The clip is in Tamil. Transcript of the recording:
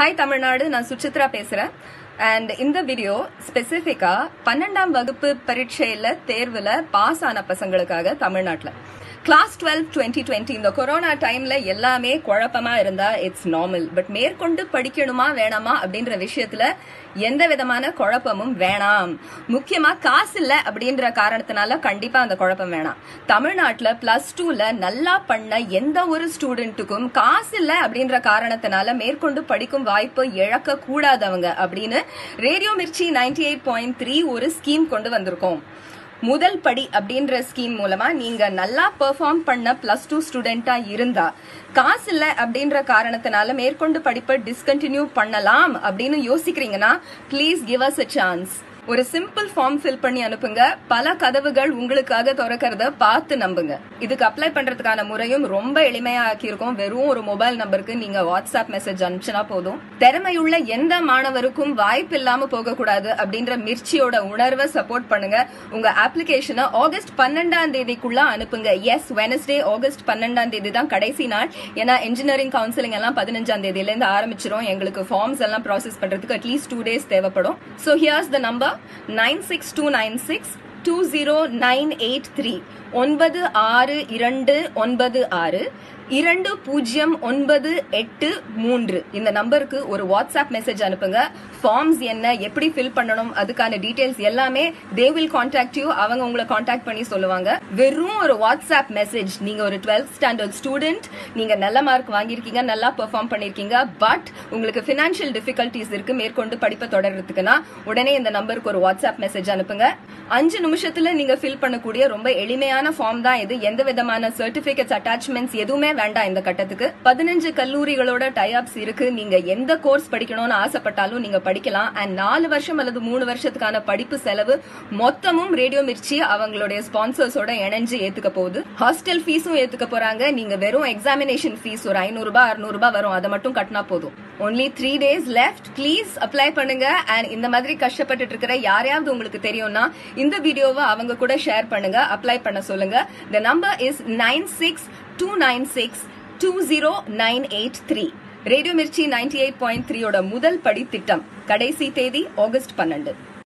ஹாய் தமிழ்நாடு நான் சுசித்ரா பேசுறேன். அண்ட் இந்த வீடியோ ஸ்பெசிஃபிக்கா பன்னெண்டாம் வகுப்பு பரீட்சையில தேர்வுல பாஸ் ஆன பசங்களுக்காக தமிழ்நாட்டில். கிளாஸ் டுவெல் டுவெண்ட்டி டுவெண்ட்டி இந்த கொரோனா டைம்ல எல்லாமே குழப்பமா இருந்தா இட்ஸ் நார்மல் பட் மேற்கொண்டு படிக்கணுமா வேணாமா அப்படின்ற விஷயத்துல எந்த விதமான குழப்பமும் வேணாம். முக்கியமா காசு இல்ல அப்படின்ற காரணத்தினால கண்டிப்பா அந்த குழப்பம் வேணாம். தமிழ்நாட்டுல பிளஸ் டூல நல்லா பண்ண எந்த ஒரு ஸ்டூடெண்ட்டுக்கும் காசு இல்ல அப்படின்ற காரணத்தினால மேற்கொண்டு படிக்கும் வாய்ப்பு இழக்க கூடாதவங்க அப்படின்னு Radio Mirchi ninety eight point three ஒரு ஸ்கீம் கொண்டு வந்திருக்கோம். முதல் படி அப்படின்ற ஸ்கீம் மூலமா நீங்க நல்லா பெர்ஃபார்ம் பண்ண பிளஸ் டூ ஸ்டூடெண்டா இருந்தா காசு இல்ல அப்படின்ற காரணத்தினால மேற்கொண்டு படிப்பை டிஸ்கண்டினியூ பண்ணலாம் அப்படின்னு யோசிக்கிறீங்கன்னா please give us a chance ஒரு சிம்பிள் ஃபார்ம் ஃபில் பண்ணி அனுப்புங்க. பல கதவுகள் உங்களுக்காக திறக்கிறத பார்த்து நம்புங்க. இதுக்கு அப்ளை பண்றதுக்கான முறையும் ரொம்ப எளிமையா ஆக்கியிருக்கோம் வெறும் ஒரு மொபைல் நம்பருக்கு நீங்க வாட்ஸ்அப் மெசேஜ் அனுப்பிச்சுனா போதும். திறமையுள்ள எந்த மாணவருக்கும் வாய்ப்பு இல்லாம போகக்கூடாது அப்படின்ற மிர்ச்சியோட உணர்வை சப்போர்ட் பண்ணுங்க. உங்க அப்ளிகேஷனை ஆகஸ்ட் பன்னெண்டாம் தேதிக்குள்ள அனுப்புங்க. எஸ் வெனஸ்டே ஆகஸ்ட் பன்னெண்டாம் தேதி தான் கடைசி நாள். ஏன்னா இன்ஜினியரிங் கவுன்சிலிங் எல்லாம் பதினஞ்சாம் தேதியில இருந்து ஆரம்பிச்சிரும். எங்களுக்கு ஃபார்ம்ஸ் எல்லாம் ப்ராசஸ் பண்றதுக்கு அட்லீஸ்ட் டூ டேஸ் தேவைப்படும். So here's the number nine six two nine six two zero nine eight three. ஒன்பது ஆறு இரண்டு ஒன்பது ஆறு. இரண்டு பூஜ்ஜியம் ஒன்பது எட்டு மூன்று. இந்த நம்பருக்கு ஒரு வாட்ஸ்அப் மெசேஜ் அனுப்புங்க. ஃபார்ம்ஸ் என்ன எப்படி ஃபில் பண்ணணும் அதுக்கான டீடைல்ஸ் எல்லாமே தே வில் கான்டாக்ட் யூ அவங்க உங்களை கான்டாக்ட் பண்ணி சொல்லுவாங்க. வெறும் ஒரு வாட்ஸ்அப் மெசேஜ் நீங்க ஒரு டுவெல்த் ஸ்டாண்டர்ட் ஸ்டூடெண்ட் நீங்க நல்ல மார்க் வாங்கியிருக்கீங்க நல்லா பெர்ஃபார்ம் பண்ணிருக்கீங்க பட் உங்களுக்கு பினான்சியல் டிஃபிகல்டிஸ் இருக்கு மேற்கொண்டு படிப்பை தொடர்றதுக்குன்னா உடனே இந்த நம்பருக்கு ஒரு வாட்ஸ்அப் மெசேஜ் அனுப்புங்க. அஞ்சு நிமிஷத்துல நீங்க ஃபில் பண்ணக்கூடிய ரொம்ப எளிமையான ஃபார்ம் தான் இது. எந்த விதமான சர்டிபிகேட்ஸ் அட்டாச்மெண்ட்ஸ் எதுவுமே வேண்டாம் இந்த கட்டத்துக்கு. பதினஞ்சு கல்லூரிகளோட டைஅப்ஸ் இருக்கு. நீங்க எந்த கோர்ஸ் படிக்கணும்னு ஆசைப்பட்டாலும் நீங்க படிக்கலாம். அண்ட் நாலு வருஷம் அல்லது மூணு வருஷத்துக்கான படிப்பு செலவு மொத்தமும் ரேடியோ மிர்ச்சி அவங்களுடைய ஸ்பான்சர்ஸோட இணைஞ்சு ஏத்துக்க போகுது. ஹாஸ்டல் ஃபீஸும் ஏத்துக்க போறாங்க. நீங்க வெறும் எக்ஸாமினேஷன் ஃபீஸ் ஒரு ஐநூறு ரூபாய் அறுநூறு ரூபாய் வரும். அதை மட்டும் கட்டினா போதும். Only three days left please apply பண்ணுங்க. அண்ட் இந்த மாதிரி கஷ்டப்பட்டு இருக்கிற யாரையாவது உங்களுக்கு தெரியும்னா இந்த வீடியோவை அவங்க கூட ஷேர் பண்ணுங்க. அப்ளை பண்ண சொல்லுங்க. The number is nine six two nine six two zero nine eight three Radio Mirchi ninety eight point த்ரீயோட முதல் படி திட்டம் கடைசி தேதி ஆகஸ்ட் பன்னெண்டு.